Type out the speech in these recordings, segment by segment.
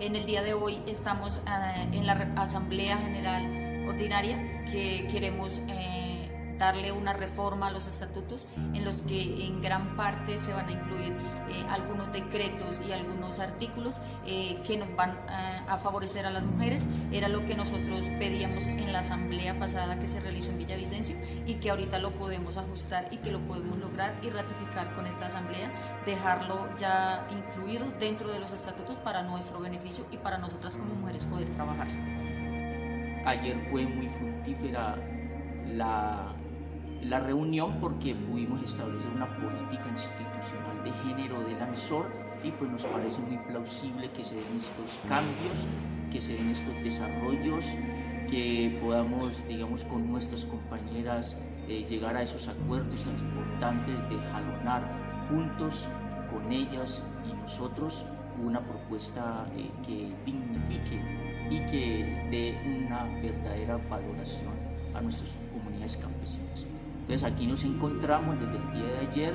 En el día de hoy estamos eh, en la Asamblea General Ordinaria que queremos eh, darle una reforma a los estatutos en los que en gran parte se van a incluir eh, algunos decretos y algunos artículos que nos van a favorecer a las mujeres. Era lo que nosotros pedíamos en la asamblea pasada que se realizó en Villavicencio y que ahorita lo podemos ajustar y que lo podemos lograr y ratificar con esta asamblea, dejarlo ya incluido dentro de los estatutos para nuestro beneficio y para nosotras como mujeres poder trabajar. Ayer fue muy fructífera la, la reunión porque pudimos establecer una política institucional de género del ANSOR y pues nos parece muy plausible que se den estos cambios, que se den estos desarrollos que podamos, digamos, con nuestras compañeras eh, llegar a esos acuerdos tan importantes de jalonar juntos con ellas y nosotros una propuesta eh, que dignifique y que dé una verdadera valoración a nuestras comunidades campesinas. Entonces aquí nos encontramos desde el día de ayer,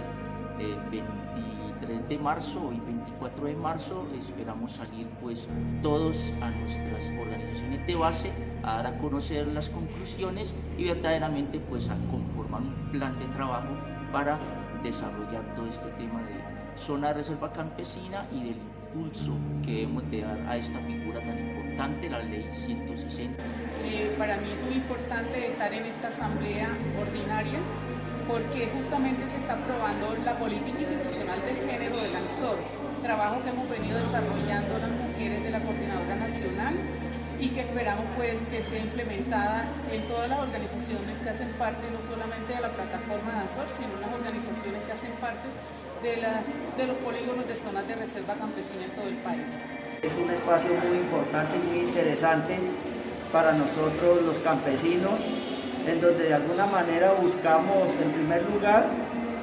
eh, 23 de marzo, y 24 de marzo, esperamos salir pues todos a nuestras organizaciones de base a dar a conocer las conclusiones y verdaderamente pues a conformar un plan de trabajo para desarrollar todo este tema de zona de reserva campesina y del impulso que debemos de dar a esta figura tan importante, la ley 160. Eh, para mí es muy importante estar en esta asamblea ordinaria porque justamente se está aprobando la política institucional del género del ANSOR, trabajo que hemos venido desarrollando las mujeres de la Coordinadora Nacional y que esperamos pues que sea implementada en todas las organizaciones que hacen parte no solamente de la plataforma de ANSOR, sino las organizaciones que hacen parte de, las, de los polígonos de zonas de reserva campesina en todo el país. Es un espacio muy importante y muy interesante para nosotros los campesinos, en donde de alguna manera buscamos en primer lugar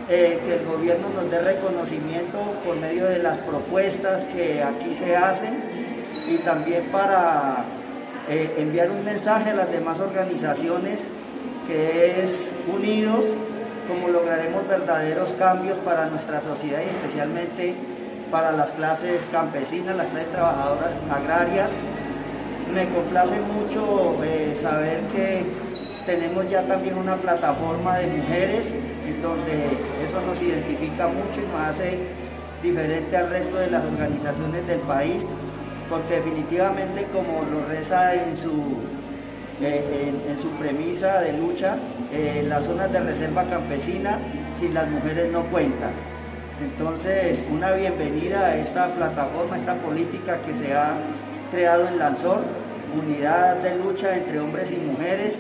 eh, que el gobierno nos dé reconocimiento por medio de las propuestas que aquí se hacen y también para eh, enviar un mensaje a las demás organizaciones que es unidos como lograremos verdaderos cambios para nuestra sociedad y especialmente para las clases campesinas, las clases trabajadoras agrarias. Me complace mucho eh, saber que tenemos ya también una plataforma de mujeres en donde eso nos identifica mucho y nos hace diferente al resto de las organizaciones del país porque definitivamente como lo reza en su, eh, en, su premisa de lucha, eh, las zonas de reserva campesina sin las mujeres no cuentan. Entonces, una bienvenida a esta plataforma, esta política que se ha creado en Lanzor, unidad de lucha entre hombres y mujeres,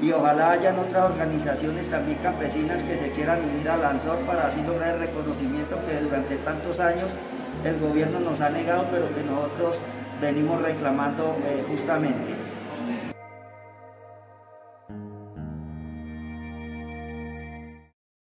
y ojalá hayan otras organizaciones también campesinas que se quieran unir a Lanzor para así lograr el reconocimiento que durante tantos años el gobierno nos ha negado, pero que nosotros venimos reclamando eh, justamente.